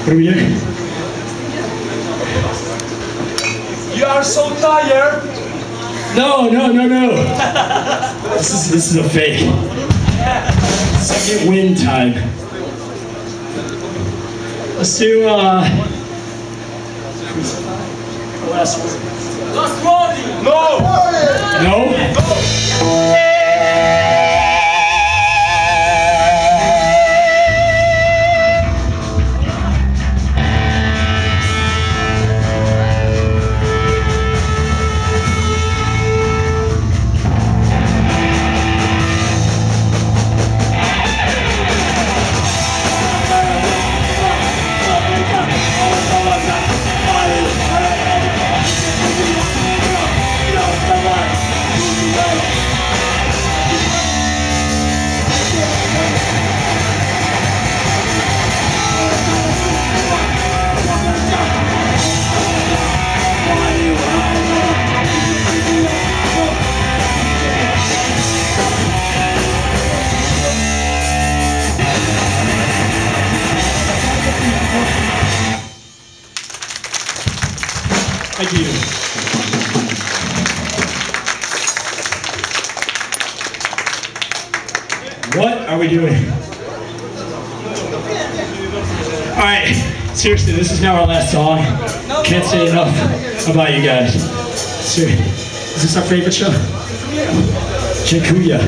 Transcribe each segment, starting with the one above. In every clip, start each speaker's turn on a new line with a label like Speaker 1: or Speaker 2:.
Speaker 1: What are we doing?
Speaker 2: You are so tired.
Speaker 1: No, no, no, no. this is this is a fake. Second win time. Let's do uh last one.
Speaker 2: Last warning. No.
Speaker 1: No? Thank you. What are we doing? All right, seriously, this is now our last song. Can't say enough about you guys. Ser- Is this our favorite show? Jakuya.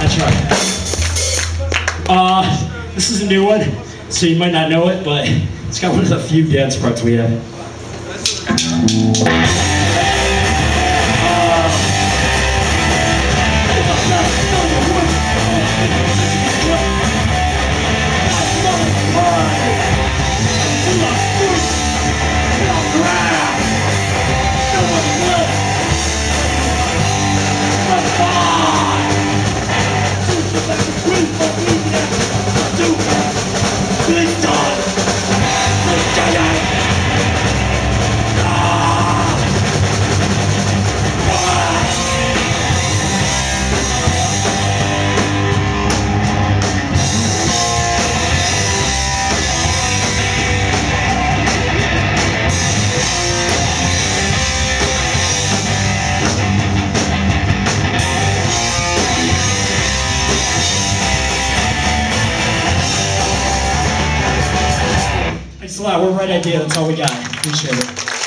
Speaker 1: I try. Uh, this is a new one, so you might not know it, but it's got one of the few dance parts we have. Thanks a lot. We're right idea. That's all we got. Appreciate it.